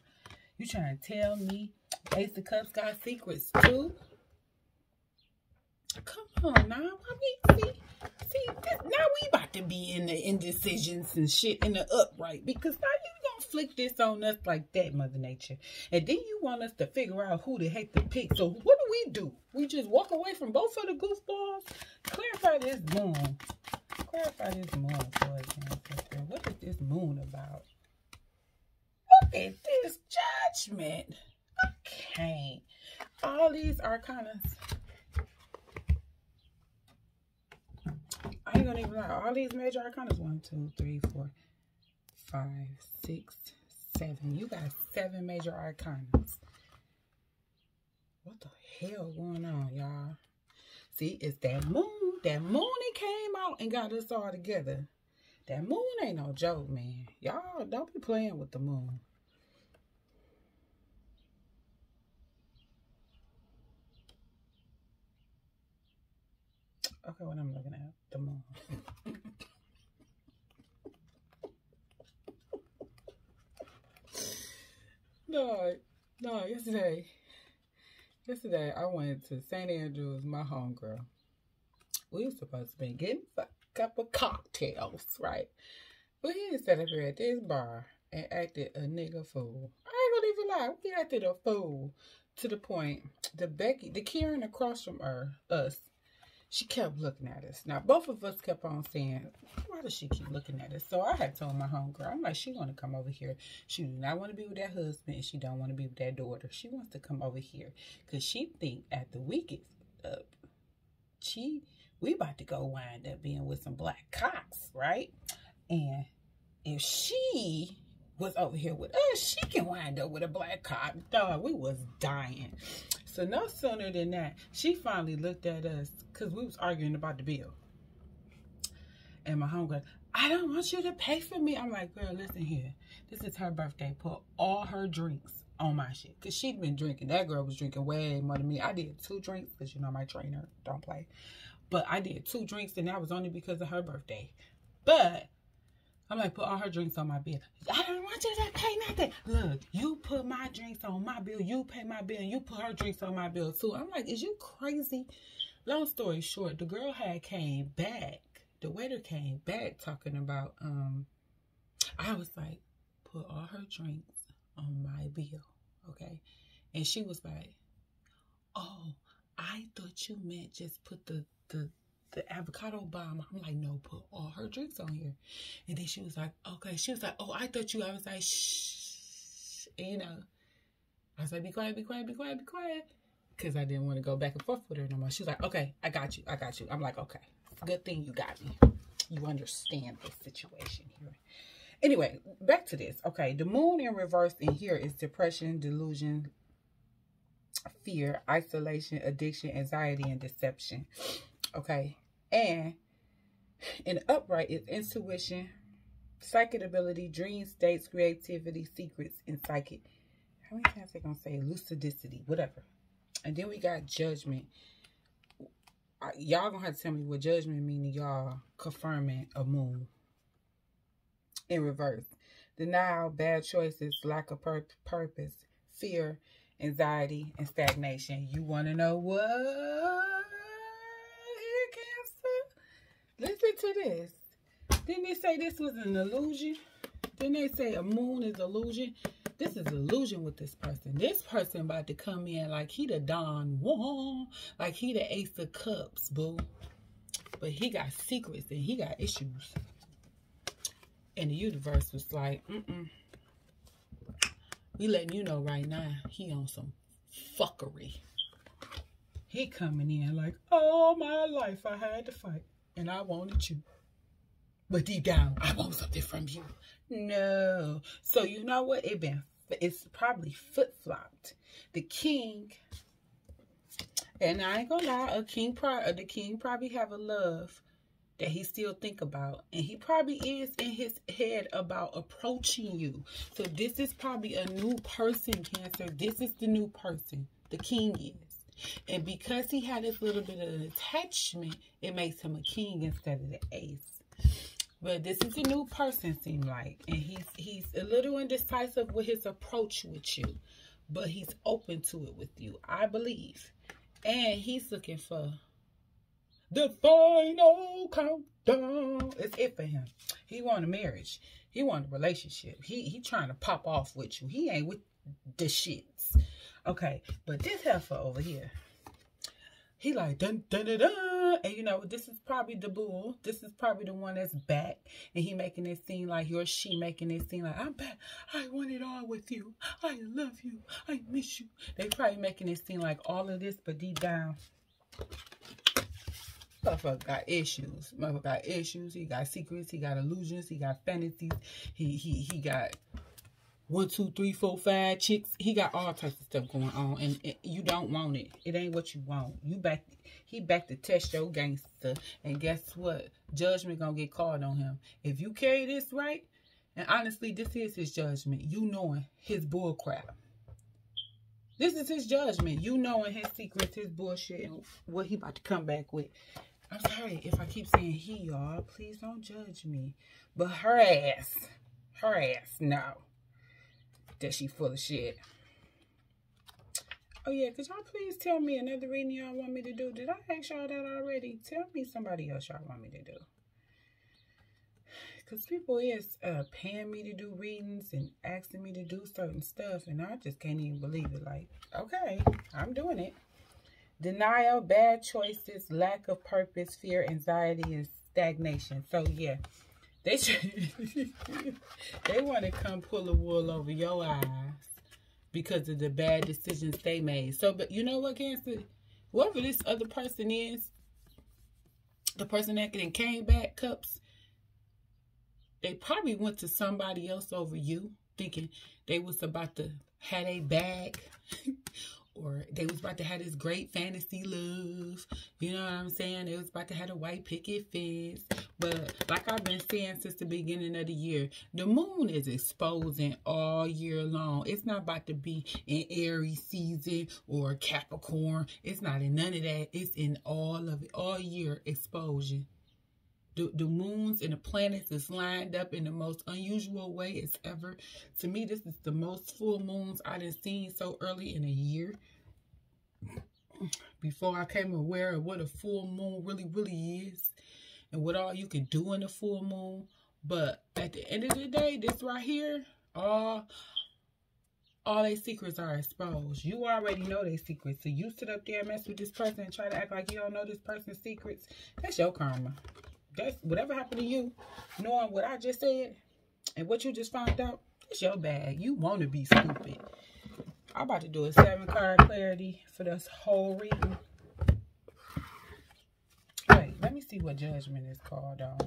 You trying to tell me Ace of Cups got secrets too? Come on now. I mean, see, see, this, now we about to be in the indecisions and shit in the upright because now you gonna flick this on us like that, Mother Nature. And then you want us to figure out who the heck to pick. So what do we do? We just walk away from both of the goofballs? Clarify this moon. Clarify this moon us, What is this moon about? At this judgment. Can't. All these arcanas I ain't gonna even lie. All these major arcanas, one, two, three, four, five, six, seven. You got seven major arcanas. What the hell going on, y'all? See, it's that moon. That moon it came out and got us all together. That moon ain't no joke, man. Y'all don't be playing with the moon. Okay, what I'm looking at, the moon. no, no, yesterday, yesterday I went to St. Andrews, my homegirl. We were supposed to be getting a cup of cocktails, right? But he sat up here at this bar and acted a nigga fool. I ain't gonna even lie, we acted a fool to the point the Becky, the Karen across from her, us, she kept looking at us. Now, both of us kept on saying, why does she keep looking at us? So I had told my homegirl, I'm like, she want to come over here. She do not want to be with that husband. And she don't want to be with that daughter. She wants to come over here because she think at the weekend up, she, we about to go wind up being with some black cocks, right? And if she was over here with us, she can wind up with a black cock. Dog, we was dying. So no sooner than that, she finally looked at us because we was arguing about the bill. And my homegirl, I don't want you to pay for me. I'm like, girl, listen here. This is her birthday. Put all her drinks on my shit. Because she'd been drinking. That girl was drinking way more than me. I did two drinks because, you know, my trainer don't play. But I did two drinks and that was only because of her birthday. But I'm like, put all her drinks on my bill. I don't want you to pay nothing. Look, you put my drinks on my bill. You pay my bill. And you put her drinks on my bill too. I'm like, is you crazy? Long story short, the girl had came back. The waiter came back talking about, um, I was like, put all her drinks on my bill. Okay. And she was like, oh, I thought you meant just put the, the, the avocado bomb. I'm like, no, put all her drinks on here. And then she was like, okay. She was like, oh, I thought you, I was like, shh. And, you know, I was like, be quiet, be quiet, be quiet, be quiet. Because I didn't want to go back and forth with her no more. She was like, okay, I got you, I got you. I'm like, okay, good thing you got me. You understand the situation here. Anyway, back to this. Okay, the moon in reverse in here is depression, delusion, fear, isolation, addiction, anxiety, and deception. Okay, and in upright is intuition, psychic ability, dream states, creativity, secrets, and psychic. How many times they gonna say lucidity, whatever. And then we got judgment. Y'all gonna have to tell me what judgment meaning y'all confirming a move In reverse. Denial, bad choices, lack of pur purpose, fear, anxiety, and stagnation. You want to know what? Listen to this. Didn't they say this was an illusion? Didn't they say a moon is illusion? This is illusion with this person. This person about to come in like he the Don Juan, like he the Ace of Cups, boo. But he got secrets and he got issues. And the universe was like, mm-mm. We letting you know right now, he on some fuckery. He coming in like, all my life I had to fight and I wanted you. But deep down, I want something from you. No. So you know what? It been it's probably flip flopped. The king, and I ain't gonna lie, a king pro uh, the king probably have a love that he still think about. And he probably is in his head about approaching you. So this is probably a new person, Cancer. This is the new person. The king is. And because he had this little bit of attachment, it makes him a king instead of the ace. But this is a new person, seem like. And he's he's a little indecisive with his approach with you. But he's open to it with you, I believe. And he's looking for The final countdown. It's it for him. He want a marriage. He want a relationship. He he trying to pop off with you. He ain't with the shits. Okay, but this heifer over here, he like dun dun dun dun. And you know, this is probably the bull. This is probably the one that's back. And he making it seem like you're she making it seem like I'm back. I want it all with you. I love you. I miss you. They probably making it seem like all of this, but deep down, Motherfucker got issues. Motherfucker got issues. He got secrets. He got illusions. He got fantasies. He he he got one, two, three, four, five chicks. He got all types of stuff going on, and, you don't want it. It ain't what you want. You back. He back to test your gangster, and guess what? Judgment gonna get called on him. If you carry this right, and honestly, this is his judgment. You knowing his bull crap. This is his judgment. You knowing his secrets, his bullshit, and what he about to come back with. I'm sorry if I keep saying he, y'all. Please don't judge me. But her ass, her ass, no. That she full of shit. Oh, yeah, could y'all please tell me another reading y'all want me to do? Did I ask y'all that already? Tell me somebody else y'all want me to do. Because people is uh, paying me to do readings and asking me to do certain stuff, and I just can't even believe it. Like, okay, I'm doing it. Denial, bad choices, lack of purpose, fear, anxiety, and stagnation. So, yeah, they (laughs) they want to come pull the wool over your eyes because of the bad decisions they made. So, but you know what, Cancer? Whoever this other person is, the person that came back, Cups, they probably went to somebody else over you, thinking they was about to have a bag (laughs) or they was about to have this great fantasy love. You know what I'm saying? They was about to have a white picket fence. But like I've been saying since the beginning of the year, the moon is exposing all year long. It's not about to be in Aries season or Capricorn. It's not in none of that. It's in all of it, all year exposure. The, the moons and the planets is lined up in the most unusual way it's ever. To me, this is the most full moons I've seen so early in a year. Before I came aware of what a full moon really, really is. And what all you can do in a full moon. But at the end of the day, this right here, all all their secrets are exposed. You already know their secrets. So you sit up there and mess with this person and try to act like you don't know this person's secrets. That's your karma that's whatever happened to you, knowing what I just said and what you just found out, it's your bag. You want to be stupid. I'm about to do a seven card clarity for this whole reading. Wait, let me see what judgment is called on.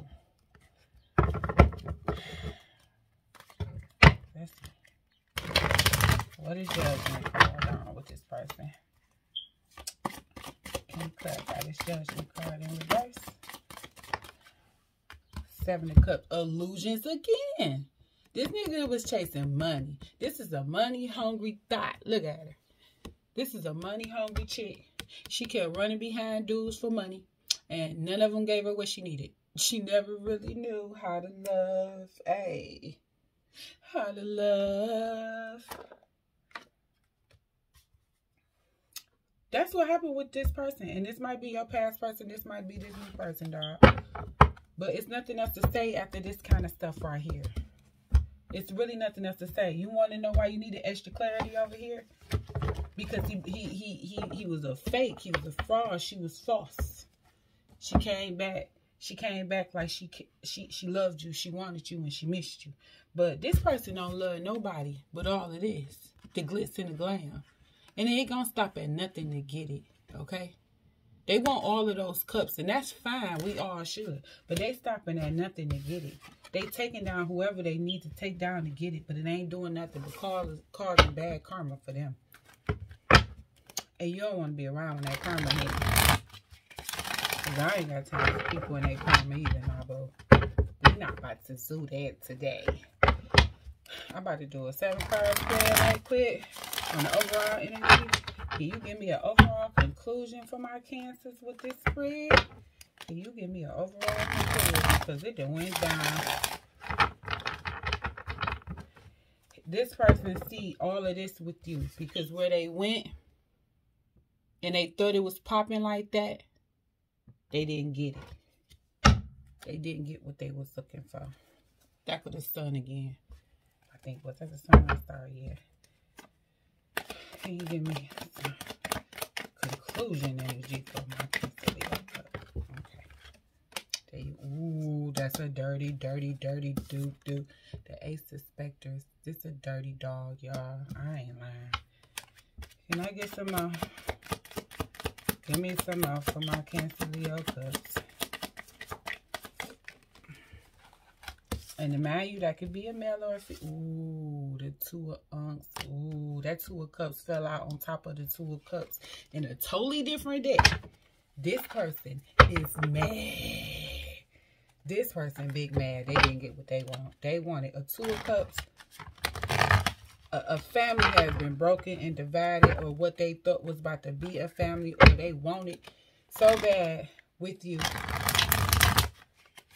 Let's see. What is judgment called on with this person? Can you clarify this judgment card in reverse? Seven of Cups. Illusions again. This nigga was chasing money. This is a money-hungry thought. Look at her. This is a money-hungry chick. She kept running behind dudes for money. And none of them gave her what she needed. She never really knew how to love. Hey. How to love. That's what happened with this person. And this might be your past person. This might be this new person, dog. But it's nothing else to say after this kind of stuff right here. It's really nothing else to say. You want to know why you need needed extra clarity over here? Because he, he, he, he, he was a fake. He was a fraud. She was false. She came back. She came back like she she she loved you. She wanted you and she missed you. But this person don't love nobody but all of this. The glitz and the glam. And it ain't to stop at nothing to get it. Okay? They want all of those cups, and that's fine. We all should. But they stopping at nothing to get it. They taking down whoever they need to take down to get it, but it ain't doing nothing but causing, causing bad karma for them. And you don't want to be around when that karma hits. Because I ain't got time for people in that karma either, my Nabo. we not about to do that today. I'm about to do a seven card spread right quick on the overall energy. Can you give me an overall conclusion for my cancers with this spread? Can you give me an overall conclusion? Because it done went down. This person see all of this with you. Because where they went and they thought it was popping like that, they didn't get it. They didn't get what they was looking for. Back with the sun again. I think, was that the sun or star? Yeah. Can you give me conclusion energy for my Okay. There you, ooh, that's a dirty, dirty, dirty dude, dude. The Ace of Spectres. This a dirty dog, y'all. I ain't lying. Can I get some more? Give me some more for my Cancer Leo cusp. And remind you, that could be a male or a female. Ooh, the two of unks. Ooh, that two of cups fell out on top of the two of cups in a totally different deck. This person is mad. This person big mad. They didn't get what they want. They wanted a two of cups. A, a family has been broken and divided or what they thought was about to be a family or they wanted so bad with you.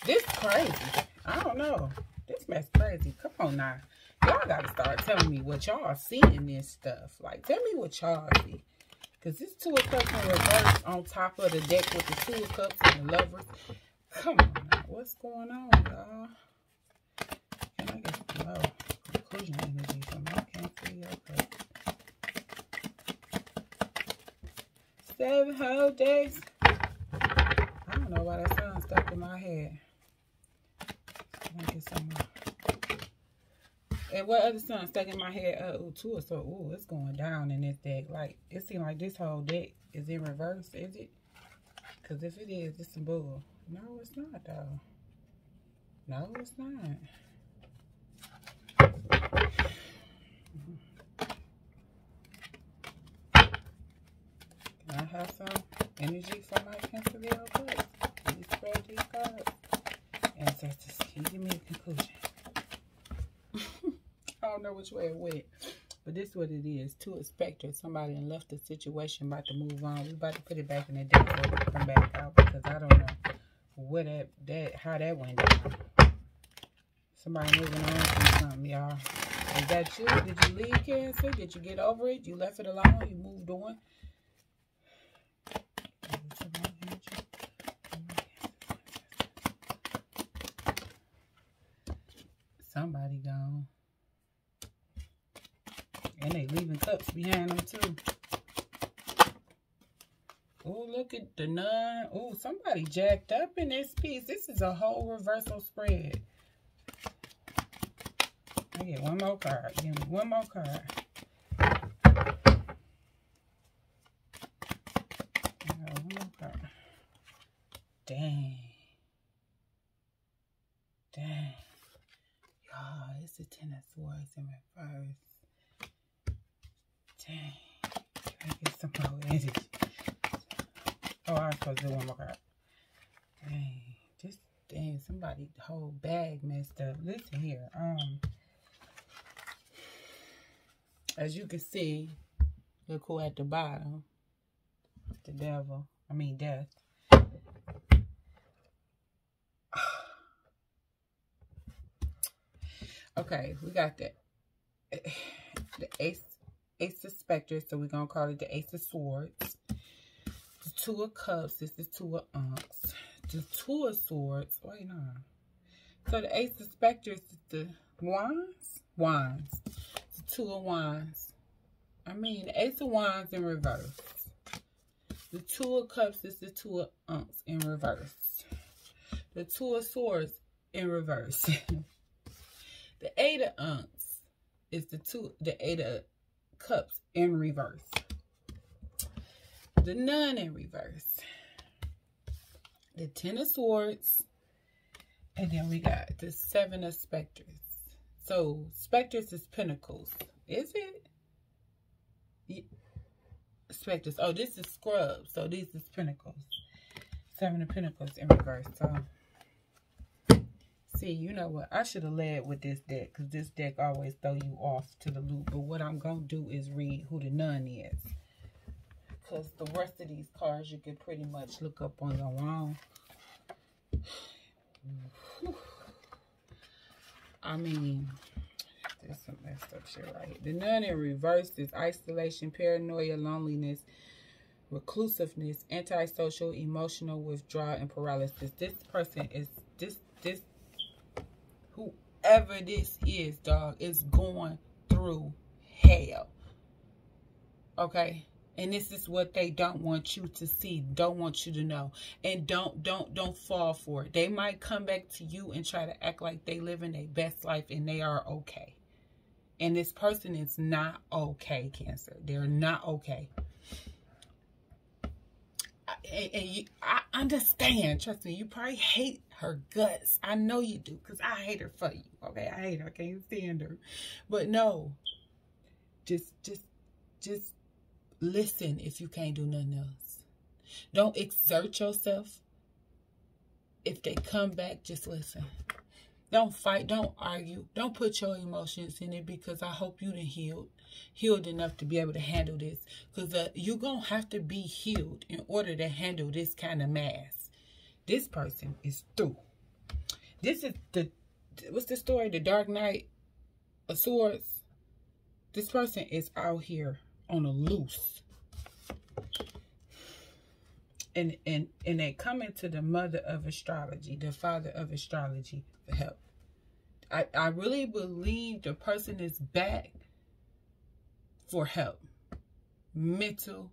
This crazy. I don't know. This mess crazy. Come on now. Y'all got to start telling me what y'all see in this stuff. Like, tell me what y'all see. Because this Two of Cups in reverse on top of the deck with the Two of Cups and the Lovers. Come on now. What's going on, y'all? Can I get the low conclusion energy from my Cancer your Seven whole days. I don't know why that sounds stuck in my head. And what other song stuck in my head? Uh, ooh, two or so. Ooh, it's going down in this deck. Like, it seems like this whole deck is in reverse, is it? Because if it is, it's some bull. No, it's not, though. No, it's not. Can I have some energy for my Cancer spread these cards. Ancestors, can give me a conclusion? (laughs) I don't know which way it went. But this is what it is. To expect it. Somebody left the situation about to move on. We about to put it back in the deck come back out because I don't know what that, that how that went down. Somebody moving on from something, y'all. Is that you? Did you leave cancer? Did you get over it? You left it alone? You moved on? Somebody gone. And they leaving cups behind them too. Oh, look at the nun. Oh, somebody jacked up in this piece. This is a whole reversal spread. I get one more card. Give me one more card. one more card. Dang. Dang. Y'all, it's the Ten of Swords in reverse. Dang. Can I get some more energy? Oh, I was supposed to do one more card. Dang. Just, dang, somebody whole bag messed up. Listen here. Um, As you can see, look who at the bottom. The devil. I mean, death. Okay, we got the the ace ace of specters, so we're gonna call it the ace of swords. The two of cups, this is two of unks. The two of swords, wait no. So the ace of specters is the wands, wands. The two of wands. I mean, the ace of wands in reverse. The two of cups is the two of unks in reverse. The two of swords in reverse. (laughs) The eight of unks is the two, the eight of cups in reverse. The nun in reverse. The ten of swords. And then we got the seven of specters. So specters is pentacles. Is it? Yeah. Specters. Oh, this is scrubs. So this is pentacles. Seven of pentacles in reverse. So See, you know what? I should have led with this deck because this deck always throw you off to the loop. But what I'm going to do is read who the nun is. Because the rest of these cards you can pretty much look up on your own. I mean, there's some messed up shit right here. The nun in reverse is isolation, paranoia, loneliness, reclusiveness, antisocial, emotional withdrawal, and paralysis. This person is this this whoever this is, dog, is going through hell. Okay? And this is what they don't want you to see, don't want you to know. And don't don't don't fall for it. They might come back to you and try to act like they live in their best life and they are okay. And this person is not okay, Cancer. They're not okay and, and you, I understand. Trust me, you probably hate her guts. I know you do, because I hate her for you. Okay, I hate her. I can't stand her. But no, just, just, just listen if you can't do nothing else. Don't exert yourself. If they come back, just listen. Don't fight. Don't argue. Don't put your emotions in it because I hope you healed, healed enough to be able to handle this. Because uh, you're going to have to be healed in order to handle this kind of mass. This person is through. This is the, what's the story? The Dark Knight of Swords. This person is out here on a loose. And, and, and they come into the mother of astrology, the father of astrology, for help. I, I really believe the person is back for help. Mental,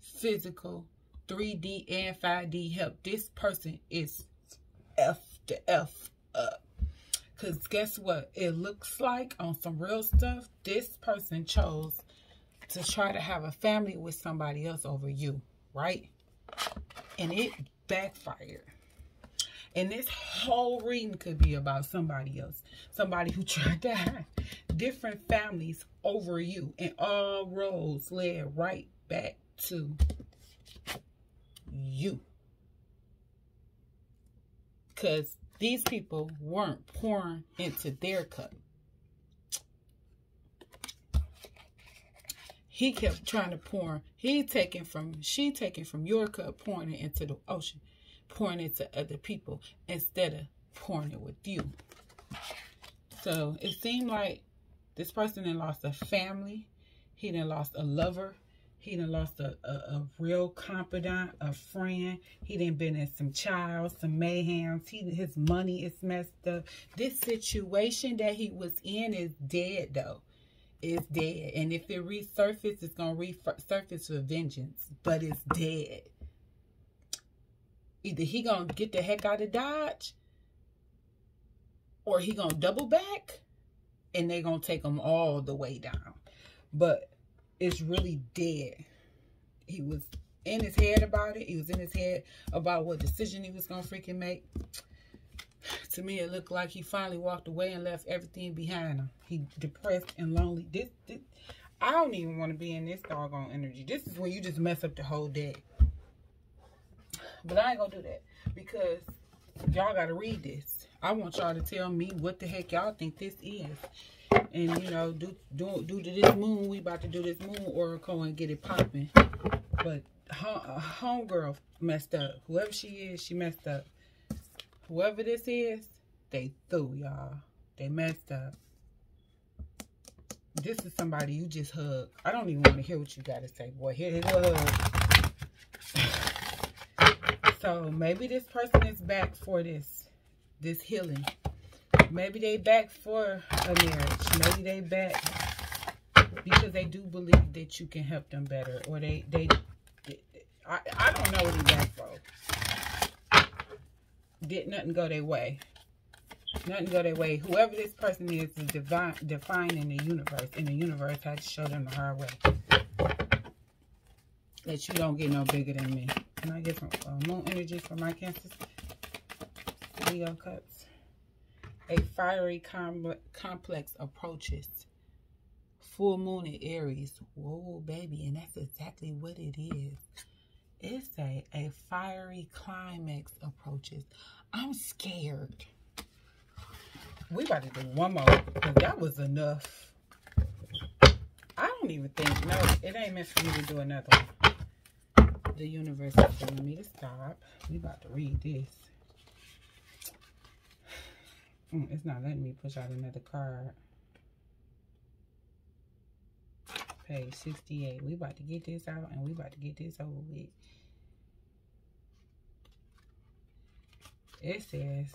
physical, 3D and 5D help. This person is F to F up. Because guess what? It looks like on some real stuff, this person chose to try to have a family with somebody else over you, right? And it backfired. And this whole reading could be about somebody else. Somebody who (laughs) tried to have different families over you. And all roads led right back to you. Because these people weren't pouring into their cup. He kept trying to pour. He taking from, she taking from your cup, pouring it into the ocean pouring it to other people instead of pouring it with you. So it seemed like this person then lost a family. He then lost a lover. He done lost a, a, a, real confidant, a friend. He done been in some child, some mayhem. He, his money is messed up. This situation that he was in is dead, though. It's dead. And if it resurfaces, it's going to resurface with vengeance. But it's dead. Either he gonna get the heck out of Dodge or he gonna double back and they're gonna take him all the way down. But it's really dead. He was in his head about it. He was in his head about what decision he was gonna freaking make. (sighs) To me, it looked like he finally walked away and left everything behind him. He depressed and lonely. This, this I don't even want to be in this doggone energy. This is when you just mess up the whole day. (sighs) But I ain't gonna do that because y'all gotta read this. I want y'all to tell me what the heck y'all think this is. And you know, do do do to this moon, we about to do this moon oracle and get it popping. But homegirl messed up. Whoever she is, she messed up. Whoever this is, they threw y'all. They messed up. This is somebody you just hug. I don't even want to hear what you got to say, boy. Here, here's a hug. So maybe this person is back for this, this healing. Maybe they back for a marriage. Maybe they back because they do believe that you can help them better. Or they, they, they I, I don't know what he back for. Did nothing go their way. Nothing go their way. Whoever this person is is divine, defining the universe. And the universe had to show them the hard way. That you don't get no bigger than me. Can I get some uh, moon energy for my cancers? Leo cusp. A fiery com complex approaches. Full moon in Aries. Whoa, baby. And that's exactly what it is. It's a, a fiery climax approaches. I'm scared. We about to do one more. That was enough. I don't even think, no, it ain't meant for me to do another one the universe is telling me to stop. We about to read this. Mm, it's not letting me push out another card. page 68. We about to get this out and we about to get this over with. It says,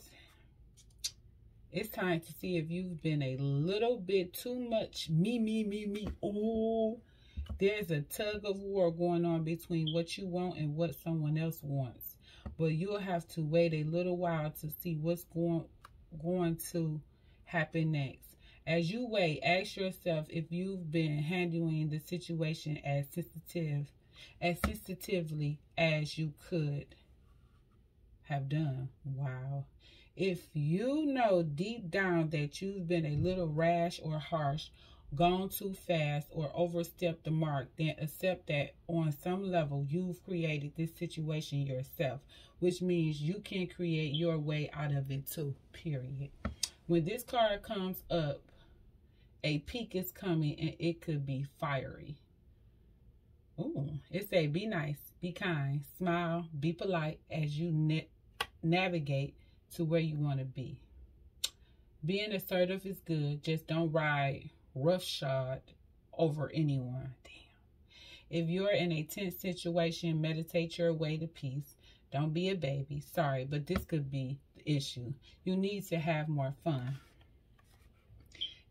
it's time to see if you've been a little bit too much me, me, me, me. Ooh, there's a tug of war going on between what you want and what someone else wants. But you'll have to wait a little while to see what's going, going to happen next. As you wait, ask yourself if you've been handling the situation as sensitive, as sensitively as you could have done. Wow. If you know deep down that you've been a little rash or harsh, gone too fast, or overstepped the mark, then accept that on some level you've created this situation yourself, which means you can create your way out of it too, period. When this card comes up, a peak is coming and it could be fiery. Ooh, it say be nice, be kind, smile, be polite as you na navigate to where you want to be. Being assertive is good. Just don't ride roughshod over anyone. Damn. If you're in a tense situation, meditate your way to peace. Don't be a baby. Sorry, but this could be the issue. You need to have more fun.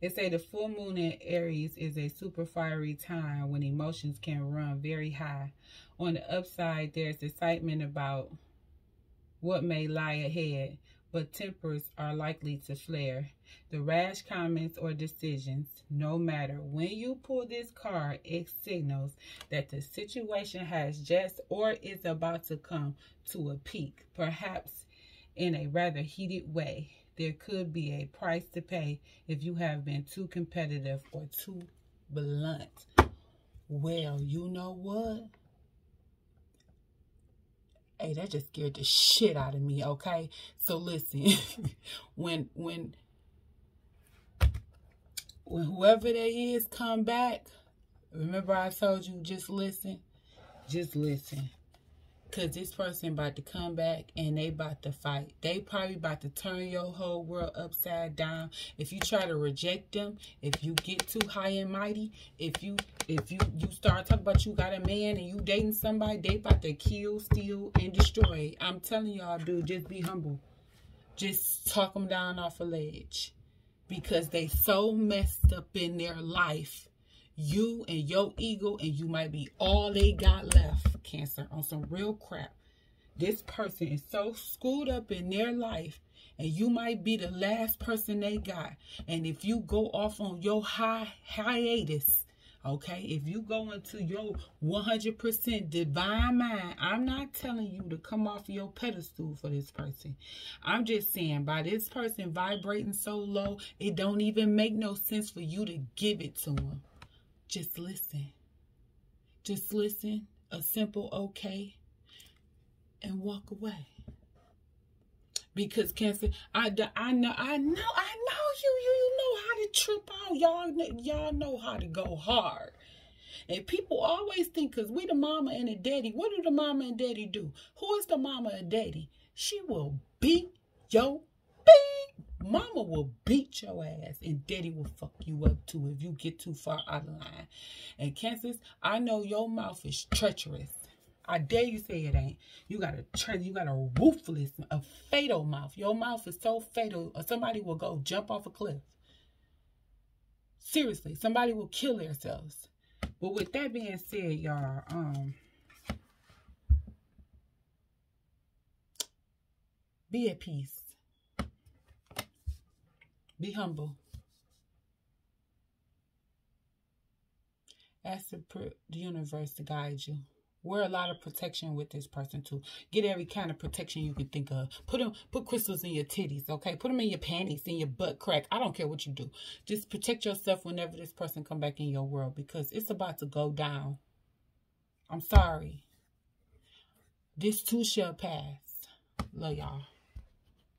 They say the full moon in Aries is a super fiery time when emotions can run very high. On the upside, there's excitement about what may lie ahead, but tempers are likely to flare. The rash comments or decisions, no matter when you pull this card, it signals that the situation has just or is about to come to a peak, perhaps in a rather heated way there could be a price to pay if you have been too competitive or too blunt. Well, you know what? Hey, that just scared the shit out of me, okay? So listen, (laughs) when when when whoever that is come back, remember I told you just listen? Just listen. Cause this person about to come back and they about to fight. They probably about to turn your whole world upside down. If you try to reject them, if you get too high and mighty, if you if you you start talking about you got a man and you dating somebody, they about to kill, steal, and destroy. I'm telling y'all, dude, just be humble. Just talk them down off a ledge. Because they so messed up in their life you and your ego and you might be all they got left, Cancer, on some real crap. This person is so screwed up in their life and you might be the last person they got. And if you go off on your high hiatus, okay, if you go into your 100% divine mind, I'm not telling you to come off your pedestal for this person. I'm just saying by this person vibrating so low, it don't even make no sense for you to give it to them. Just listen. Just listen, a simple okay, and walk away. Because cancer, I, I know, I know, I know you, you, you know how to trip out. Y'all, y'all know how to go hard. And people always think, because we the mama and the daddy, what do the mama and daddy do? Who is the mama and daddy? She will beat your Mama will beat your ass and daddy will fuck you up too if you get too far out of line. And Cancer, I know your mouth is treacherous. I dare you say it ain't. You got a you got a ruthless, a fatal mouth. Your mouth is so fatal, or somebody will go jump off a cliff. Seriously, somebody will kill themselves. But with that being said, y'all, um, be at peace. Be humble. Ask the universe to guide you. Wear a lot of protection with this person too. Get every kind of protection you can think of. Put them, put crystals in your titties, okay? Put them in your panties, in your butt crack. I don't care what you do. Just protect yourself whenever this person come back in your world because it's about to go down. I'm sorry. This too shall pass. Love y'all.